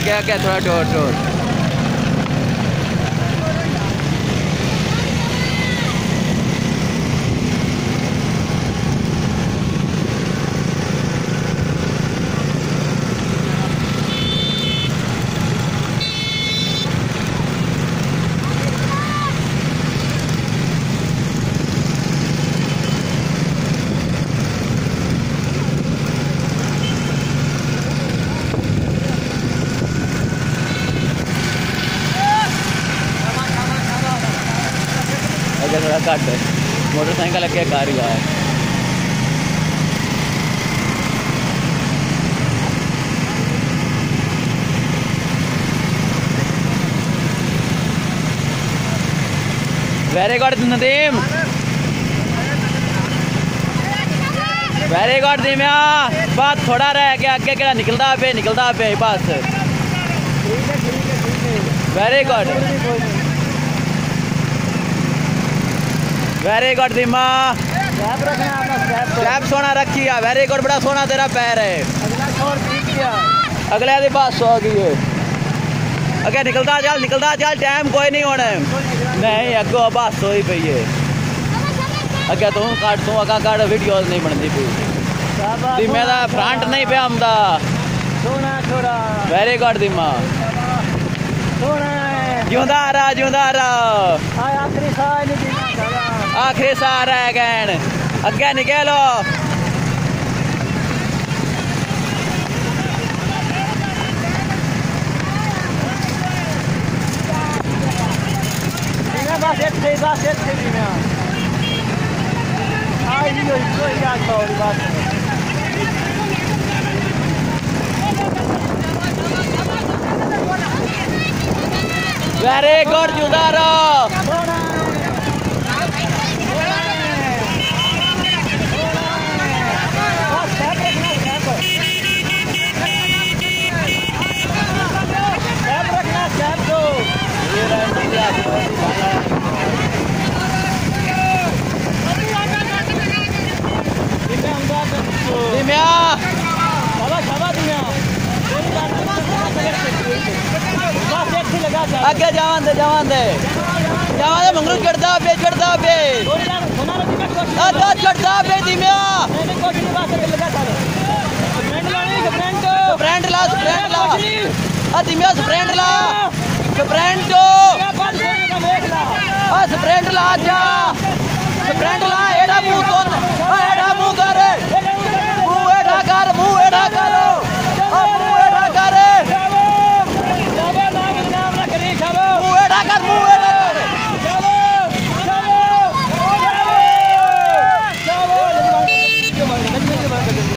आगे क्या थोड़ा डोर डोर। अगर थोड़ा घट मोटरसाइकिल अगे कर ही है very good Nadeem very good दीमिया बस थोड़ा रह गया अगे केड़ा निकलता पे निकलता पे, बस। वेरी गुड वेरी गुड दीमा स्टेप सोना रखी है। वेरी गुड बड़ा सोना तेरा पैर है। अगले दी बस हो गई है। अगे निकलता चल निकलता चल। टाइम कोई नहीं होना। नहीं अगो बस होई पई है। अगे तू काट तू अगा काट। वीडियोस नहीं बनती पई। दीमे दा फ्रंट नहीं पे आंदा वेरी गुड दीमा ज़िंदा रहा ज़िंदा रहा। साला आखिरी सा रह गए अगे निकलो से जी याद बात वेरी गुड जुदा ਅੱਗੇ ਜਾਵਾਂ ਦੇ ਜਾਵਾਂ ਦੇ। ਜਾਵਾਂ ਦੇ ਮੰਗਰੂ ਚੜਦਾ ਬੇ ਚੜਦਾ ਬੇ ਆ ਤਾਂ ਚੜਦਾ ਬੇ ਧੀਮਿਆ। ਫਰੈਂਡ ਲਾ ਫਰੈਂਡ ਲਾ। ਆ ਧੀਮਿਆ ਫਰੈਂਡ ਲਾ। ਫਰੈਂਡ ਆ ਫਰੈਂਡ ਲਾ ਜਾ ਫਰੈਂਡ ਲਾ